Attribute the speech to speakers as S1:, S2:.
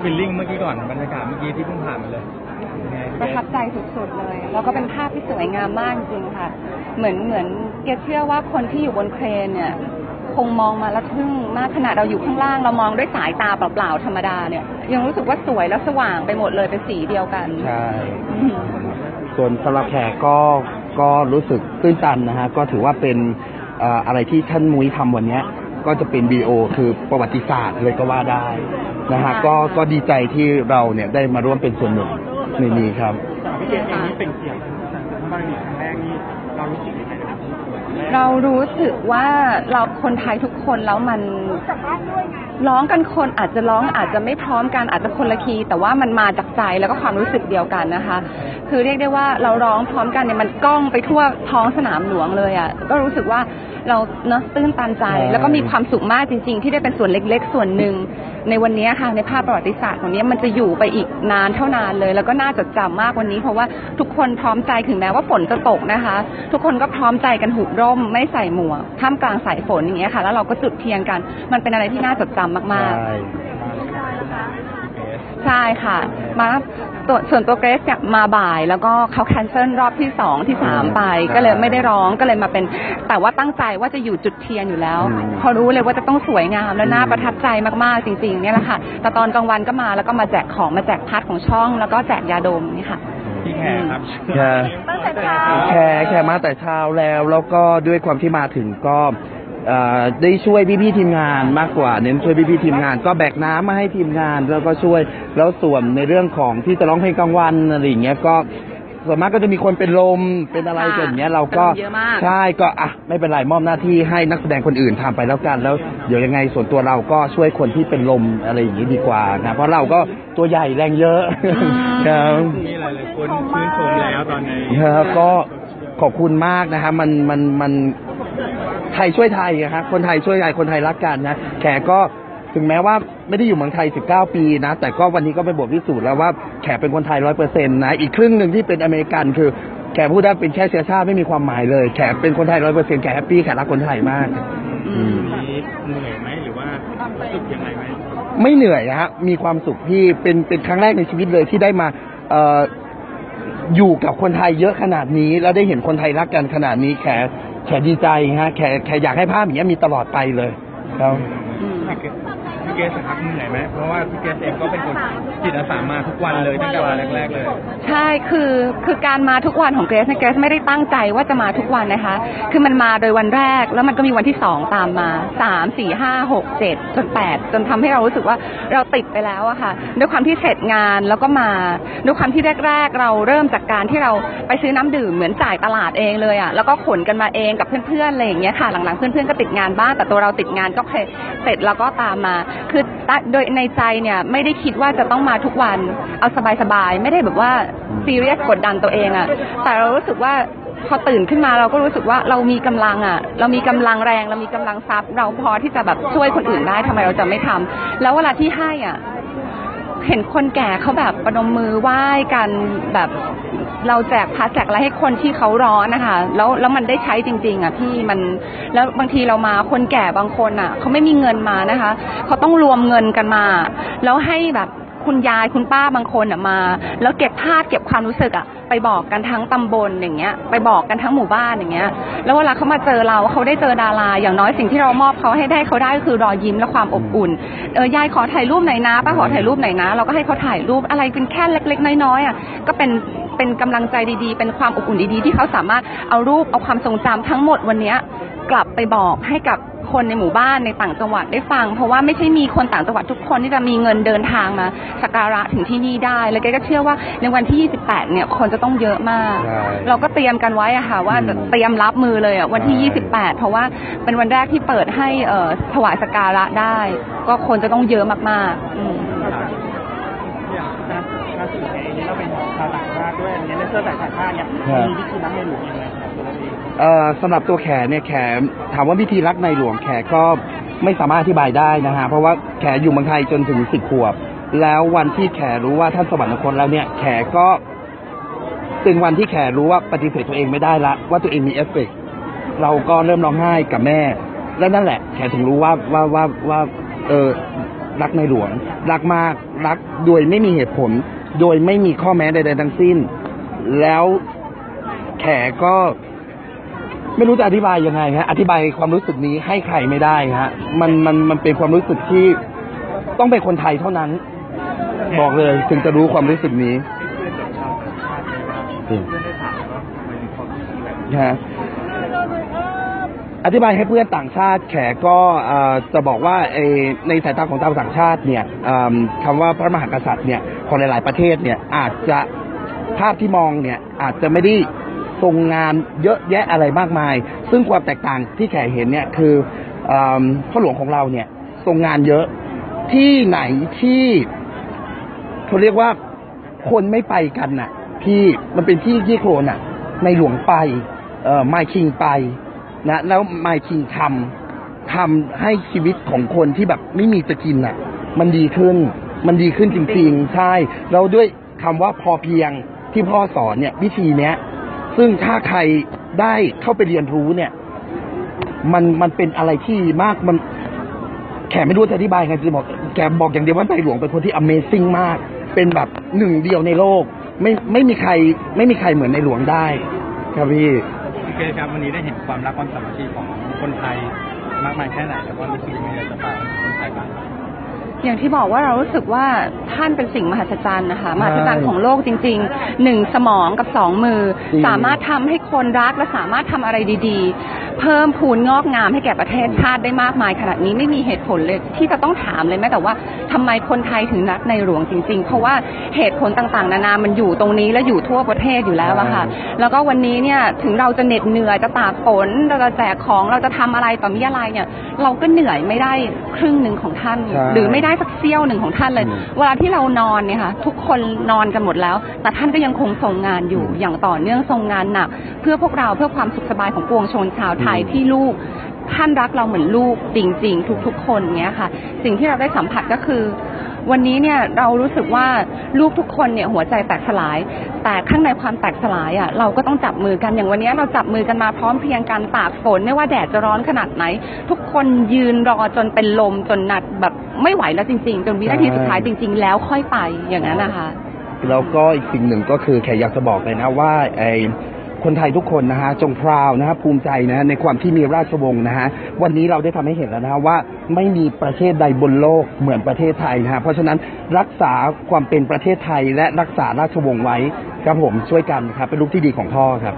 S1: ฟิลลิ่งเมื่อกี้ก่อนบรรยากาศเมื่อกี้ที่เพิ่งผ่านมาเลยยังไง
S2: ประทับใจสุดๆเลยแล้วก็เป็นภาพที่สวยงามมากจริงๆค่ะ เหมือนเหมือนเกดเชื่อว่าคนที่อยู่บนเครนเนี่ยคงมองมาแล้วทึ่งมากขนาดเราอยู่ข้างล่างเรามองด้วยสายตาเปล่าๆธรรมดาเนี่ย ยังรู้สึกว่าสวยและสว่างไปหมดเลยเป็นสีเดียวกัน
S3: ใช่
S2: อืม
S3: ส่วนสำหรับแขกก็ก็รู้สึกตื้นตันนะฮะก็ถือว่าเป็นเอ่ออะไรที่ท่านมุ้ยทำวันเนี้ยก็จะเป็นวีโอคือประวัติศาสตร์เลยก็ว่าได้ นะฮะก็ก็ดีใจที่เราเนี่ยได้มาร่วมเป็นส่วนหนึ่งในนี้ครับ
S1: พี่เกศเองนี่เป็นเสียงบางทีครั้งแรกนี่เรารู้สึกยังไงนะครับ
S2: เรารู้สึกว่าเราคนไทยทุกคนแล้วมันร้องกันคนอาจจะร้องอาจจะไม่พร้อมกันอาจจะคนละคีย์แต่ว่ามันมาจากใจแล้วก็ความรู้สึกเดียวกันนะคะ คือเรียกได้ว่าเราร้องพร้อมกันเนี่ยมันก้องไปทั่วท้องสนามหลวงเลยอะ่ะก็รู้สึกว่าเราเนอะตื้นตันใจ
S3: ใช่
S2: แล้วก็มีความสุขมากจริง ๆ ที่ได้เป็นส่วนเล็ก ๆ ส่วนหนึ่ง ในวันนี้ค่ะในภาพประวัติศาสตร์ของนี้มันจะอยู่ไปอีกนานเท่านานเลย แล้วก็น่าจดจำมากวันนี้ เพราะว่าทุกคนพร้อมใจถึงแม้ว่าฝนจะตกนะคะ ทุกคนก็พร้อมใจกันหุบร่มไม่ใส่หมวกท่ามกลางสายฝนอย่างเงี้ยค่ะ แล้วเราก็จุดเทียนกัน มันเป็นอะไรที่น่าจดจำมากๆ ใช่ค่ะ มาตัวส่วนตัวเกรซเนี่ยมาบ่าย แล้วก็เขาแคนเซิลรอบที่สองที่สามไป ก็เลยไม่ได้ร้องก็เลยมาเป็น แต่ว่าตั้งใจว่าจะอยู่จุดเทียนอยู่แล้วพอรู้เลยว่าจะต้องสวยงามและน่าประทับใจมากๆจริงๆเนี่ยแหละค่ะ แต่ตอนกลางวันก็มาแล้วก็มาแจกของมาแจกพัดของช่อง แล้วก็แจกยาดมนี่ค่ะ
S1: พี่แขกครับ
S3: แขก
S2: ตั้งแต่เช้า
S3: แขกแขกมาแต่เช้าแล้ว แล้วก็ด้วยความที่มาถึงก็เอ่อ ได้ช่วยพี่ๆทีมงานมากกว่าเน้นช่วยพี่ๆทีมงาน ก็แบกน้ำมาให้ทีมงานแล้วก็ช่วยแล้วส่วนในเรื่องของที่จะร้องเพลงกลางวันอะไรอย่างเงี้ยก็ส่วนมากก็จะมีคนเป็นลมเป็นอะไร
S2: ค่ะ
S3: อย่างเงี้ยเราก็
S2: เยอะมาก
S3: ใช่ก็อะไม่เป็นไรมอบหน้าที่ให้นักแสดงคนอื่นทำไปแล้วกันแล้วเดี๋ยวยังไงส่วนตัวเราก็ช่วยคนที่เป็นลมอะไรอย่างงี้ดีกว่านะเพราะเราก็ตัวใหญ่แรงเยอะครับ
S1: มีหลายๆคนชื่นชมแล้วตอนนี้
S3: ครับก็ขอบคุณมากนะฮะมันมันมัน ไทยช่วยไทยอะฮะคนไทยช่วยไทยคนไทยรักกันนะแขกก็ถึงแม้ว่าไม่ได้อยู่เมืองไทย 19 ปีนะ แต่ก็วันนี้ก็เป็นบทพิสูจน์แล้วว่าแขเป็นคนไทยร้อยเปอร์เซ็นต์นะ อีกครึ่งหนึ่งที่เป็นอเมริกันคือแขพูดได้เป็นแค่เชื้อชาติไม่มีความหมายเลย แขเป็นคนไทยร้อยเปอร์เซ็นต์แข happy แขรักคนไทยมาก
S2: อืม
S1: นี้เหนื่อยไหมหรือว่ารู้สึกยังไงไหม
S3: ไม่เหนื่อยนะฮะ มีความสุขที่เป็นเป็นครั้งแรกในชีวิตเลยที่ได้มาเอ่ออยู่กับคนไทยเยอะขนาดนี้ แล้วได้เห็นคนไทยรักกันขนาดนี้แข แขดีใจฮะแขแขอยากให้ภาพอย่างนี้ยมีตลอดไปเลยครับ
S2: อืม
S1: พี่เกศพี่เกศสักพักเหนื่อยไหมเพราะว่าพี่เกศเองก็เป็นคนจิตอาสามาทุกวันเลยตั้งแต่วันแรกๆเลย
S2: ใช่คือคือการมาทุกวันของเกรซเนี่ยเกรซไม่ได้ตั้งใจว่าจะมาทุกวันนะคะ คือมันมาโดยวันแรกแล้วมันก็มีวันที่สองตามมาสามสี่ห้าหกเจ็ดจนแปดจนทำให้เรารู้สึกว่าเราติดไปแล้วอะค่ะด้วยความที่เสร็จงานแล้วก็มาด้วยความที่แรก ๆ เราเริ่มจากการที่เราไปซื้อน้ำดื่มเหมือนจ่ายตลาดเองเลยอะแล้วก็ขนกันมาเองกับเพื่อนๆอะไรอย่างเงี้ยค่ะ หลังๆเพื่อนๆก็ติดงานบ้างแต่ตัวเราติดงานก็เคยเสร็จแล้วก็ตามมาคือโดยในใจเนี่ยไม่ได้คิดว่าจะต้องมาทุกวัน เอาสบายๆ ไม่ได้แบบว่าซีเรียสกดดันตัวเองอะแต่เรารู้สึกว่าพอตื่นขึ้นมาเราก็รู้สึกว่าเรามีกำลังอะเรามีกำลังแรง เรามีกำลังทรัพย์ เราพอที่จะแบบช่วยคนอื่นได้ทำไมเราจะไม่ทำแล้วเวลาที่ให้อะ เห็นคนแก่เขาแบบประนมมือไหว้กันแบบเราแจกพัดแจกอะไรให้คนที่เขาร้อนนะคะ แล้วแล้วมันได้ใช้จริง ๆ อะพี่มันแล้วบางทีเรามาคนแก่บางคนอะเขาไม่มีเงินมานะคะเขาต้องรวมเงินกันมา แล้วให้แบบ คุณยายคุณป้าบางคนอะมา แล้วเก็บภาพเก็บความรู้สึกอะไปบอกกันทั้งตำบลอย่างเงี้ย ไปบอกกันทั้งหมู่บ้านอย่างเงี้ย แล้วเวลาเขามาเจอเราเขาได้เจอดารา อย่างน้อยสิ่งที่เรามอบเขาให้ได้เขาได้ก็คือรอยยิ้มและความอบอุ่นเออยายขอถ่ายรูปหน่อยนะป้าขอถ่ายรูปหน่อยนะ เราก็ให้เขาถ่ายรูปอะไรเป็นแค่เล็ก ๆ น้อยๆอะก็เป็นเป็นกำลังใจดีๆ เป็นความอบอุ่นดีๆ ที่เขาสามารถเอารูปเอาความทรงจำทั้งหมดวันเนี้ยกลับไปบอกให้กับคนในหมู่บ้านในต่างจังหวัดได้ฟัง เพราะว่าไม่ใช่มีคนต่างจังหวัดทุกคนที่จะมีเงินเดินทางมาสักการะถึงที่นี่ได้ แล้วแกก็เชื่อว่าในวันที่ 28 เนี่ยคนจะต้องเยอะมาก
S3: ใช่
S2: เราก็เตรียมกันไว้อะค่ะว่าจะ
S3: อืม
S2: เตรียมรับมือเลยอะวันที่
S3: ใช่
S2: 28 เพราะว่าเป็นวันแรกที่เปิดให้เอ่อถวายสักการะได้ ก็คนจะต้องเยอะมากๆอืม
S1: อย่างการ การสื่อเองนี่เราเป็นชาวต่างชาติด้วยอันนี้ในเสื้อต่างชาติเนี่ย
S3: ครับ
S1: มีวิธีรับในหลวงยังไงครับตัวเราเอง
S3: เอ่อสำหรับตัวแขเนี่ยแขถามว่าพิธีรักในหลวงแขก็ไม่สามารถอธิบายได้นะฮะเพราะว่าแขอยู่เมืองไทยจนถึงสิบขวบ แล้ววันที่แขรู้ว่าท่านสวรรคตแล้วเนี่ยแขก็เป็นวันที่แขรู้ว่าปฏิเสธตัวเองไม่ได้ละว่าตัวเองมีเอฟเฟกต์เราก็เริ่มร้องไห้กับแม่ แล้วนั่นแหละ แขถึงรู้ว่าว่าว่าว่าเออรักในหลวง รักมากรักโดยไม่มีเหตุผล โดยไม่มีข้อแม้ใด ๆ ทั้งสิ้น แล้วแขก็ไม่รู้จะอธิบายยังไงฮะอธิบายความรู้สึกนี้ให้ใครไม่ได้ฮะมันมันมันเป็นความรู้สึกที่ต้องเป็นคนไทยเท่านั้น บอกเลยถึงจะรู้ความรู้สึกนี้
S1: เพื่อนได้ถามว่าทำไมมีความคิดแบบ
S3: นะฮะ อธิบายให้เพื่อนต่างชาติแขกก็จะบอกว่าในสายตาของชาวต่างชาติเนี่ยคำว่าพระมหากษัตริย์เนี่ยของหลาย ๆประเทศเนี่ยอาจจะภาพที่มองเนี่ยอาจจะไม่ได้ทรงงานเยอะแยะอะไรมากมาย ซึ่งความแตกต่างที่แขกเห็นเนี่ยคืออพ่อหลวงของเราเนี่ยทรงงานเยอะที่ไหนที่เขาเรียกว่าคนไม่ไปกันน่ะพี่มันเป็นที่ที่โคลนน่ะ ในหลวงไปเอ่อไมคิงไป นะแล้วไมคิงทำทำให้ชีวิตของคนที่แบบไม่มีจะกินอะ มันดีขึ้น มันดีขึ้นจริงๆ ใช่แล้วด้วยคำว่าพอเพียงที่พ่อสอนเนี่ย วิธีเนี้ย ซึ่งถ้าใครได้เข้าไปเรียนรู้เนี่ย มันมันเป็นอะไรที่มากมัน แขกไม่รู้จะอธิบายไงจะบอกแกบอกอย่างเดียวว่าในหลวงเป็นคนที่ Amazing มาก เป็นแบบหนึ่งเดียวในโลก ไม่ไม่มีใคร ไม่มีใครเหมือนในหลวงได้ ครับพี่
S1: พี่เกรซครับวันนี้ได้เห็นความรักความสามัคคีของคนไทยมากมายแค่ไหนแล้วก็รู้สึกยังไงอยากจะฝากคนไทยบ้างครับ
S2: อย่างที่บอกว่าเรารู้สึกว่าท่านเป็นสิ่งมหัศจรรย์นะคะมหัศจรรย์ของโลกจริงๆหนึ่งสมองกับสองมือ
S3: จริง
S2: สามารถทำให้คนรักและสามารถทำอะไรดี ๆ เพิ่มพูนงอกงามให้แก่ประเทศชาติได้มากมายขนาดนี้ไม่มีเหตุผลเลยที่จะต้องถามเลยแม้แต่ว่าทำไมคนไทยถึงรักในหลวงจริง ๆ เพราะว่าเหตุผลต่างๆ นานามันอยู่ตรงนี้และอยู่ทั่วประเทศอยู่แล้วอะค่ะ แล้วก็วันนี้เนี่ยถึงเราจะเหน็ดเหนื่อยจะตากฝนเราจะแจกของเราจะทำอะไรต่อมีอะไรเนี่ย เราก็เหนื่อยไม่ได้ครึ่งหนึ่งของท่าน
S3: ใช่
S2: หรือไม่ได้สักเสี้ยวหนึ่งของท่านเลย
S3: อืม
S2: เวลาที่เรานอนเนี่ยค่ะทุกคนนอนกันหมดแล้ว แต่ท่านก็ยังคงทรงงานอยู่อย่างต่อเนื่องทรงงานหนัก เพื่อพวกเราเพื่อความสุขสบายของปวงชนชาวไทย
S3: อืม
S2: ที่ลูกท่านรักเราเหมือนลูกจริง ๆ ทุกๆ คนเนี้ยค่ะ สิ่งที่เราได้สัมผัสก็คือ วันนี้เนี่ยเรารู้สึกว่าลูกทุกคนเนี่ยหัวใจแตกสลาย แต่ข้างในความแตกสลายอะเราก็ต้องจับมือกันอย่างวันนี้เราจับมือกันมาพร้อมเพรียงกันตากฝนไม่ว่าแดดจะร้อนขนาดไหน ทุกคนยืนรอจนเป็นลมจนหนัดแบบไม่ไหวแล้วจริง ๆ จนวินาทีสุดท้ายจริง ๆ แล้วค่อยไปอย่างนั้นนะคะ
S3: แล้วก็อีกสิ่งหนึ่งก็คือแขกอยากจะบอกเลยนะว่าไอ คนไทยทุกคนนะฮะจงพราวนะฮะภูมิใจนะฮะในความที่มีราชวงศ์นะฮะวันนี้เราได้ทำให้เห็นแล้วนะฮะว่าไม่มีประเทศใดบนโลกเหมือนประเทศไทยนะฮะเพราะฉะนั้นรักษาความเป็นประเทศไทยและรักษาราชวงศ์ไว้ครับผมช่วยกันครับเป็นลูกที่ดีของพ่อครับ